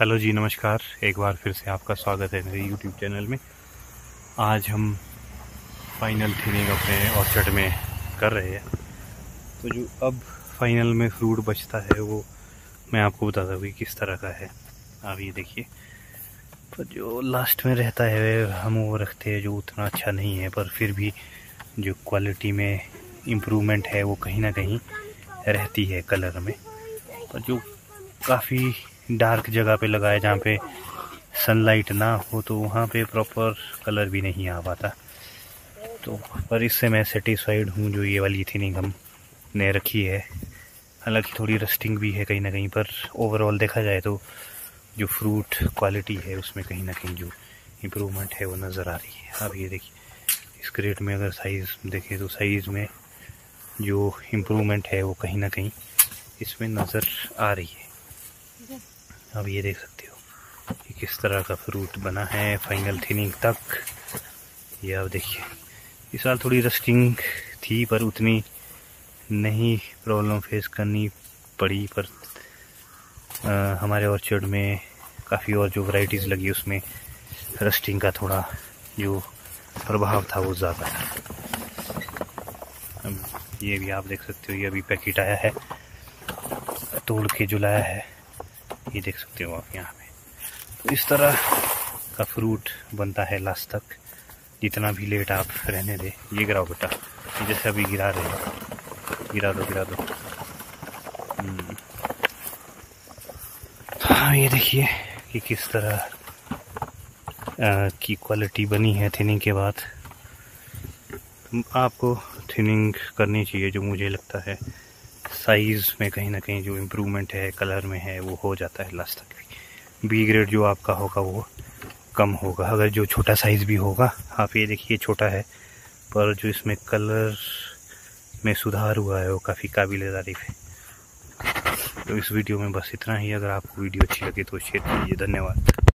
Hello जी, नमस्कार। एक बार फिर से आपका स्वागत है मेरे यूट्यूब चैनल में। आज हम फाइनल थिनिंग अपने ऑर्चर्ड में कर रहे हैं। तो जो अब फाइनल में फ्रूट बचता है, वो मैं आपको बताता हूँ कि किस तरह का है। आप ये देखिए। पर जो लास्ट में रहता है, हम वो रखते हैं जो उतना अच्छा नहीं है, पर फिर भी जो क्वालिटी में इम्प्रूवमेंट है, वो कहीं ना कहीं रहती है कलर में। पर जो काफ़ी डार्क जगह पे लगाए जहाँ पे सनलाइट ना हो तो वहाँ पे प्रॉपर कलर भी नहीं आ पाता। तो पर इससे मैं सेटिस्फाइड हूँ जो ये वाली थिनिंग हम ने रखी है। हालाँकि थोड़ी रस्टिंग भी है कहीं ना कहीं, पर ओवरऑल देखा जाए तो जो फ्रूट क्वालिटी है, उसमें कहीं ना कहीं जो इम्प्रूवमेंट है, वो नज़र आ रही है। अब ये देखिए, इस क्रेट में अगर साइज़ देखें तो साइज़ में जो इम्प्रूवमेंट है, वो कहीं ना कहीं इसमें नज़र आ रही है। अब ये देख सकते हो कि किस तरह का फ्रूट बना है फाइनल थिनिंग तक। ये अब देखिए। इस साल थोड़ी रस्टिंग थी पर उतनी नहीं प्रॉब्लम फेस करनी पड़ी पर आ, हमारे ऑर्चर्ड में काफ़ी और जो वैरायटीज़ लगी उसमें रस्टिंग का थोड़ा जो प्रभाव था वो ज़्यादा था अब ये भी आप देख सकते हो ये अभी पैकेट आया है। तोड़ के जो लाया है। ये देख सकते हो आप यहाँ पे। तो इस तरह का फ्रूट बनता है लास्ट तक। जितना भी लेट आप रहने दे। ये गिराओ बेटा। जैसे अभी गिरा रहे हो। गिरा दो गिरा दो। हम्म। हाँ ये देखिए कि किस तरह आ, की क्वालिटी बनी है थिनिंग के बाद। आपको थिनिंग करनी चाहिए जो मुझे लगता है। साइज़ में कहीं ना कहीं जो इम्प्रूवमेंट है कलर में है, वो हो जाता है लास्ट तक बी ग्रेड जो आपका होगा, वो कम होगा। अगर जो छोटा साइज़ भी होगा, आप ये देखिए छोटा है, पर जो इसमें कलर में सुधार हुआ है, वो काफ़ी काबिल तारीफ़ है। तो इस वीडियो में बस इतना ही। अगर आपको वीडियो अच्छी लगी तो शेयर कीजिए। धन्यवाद।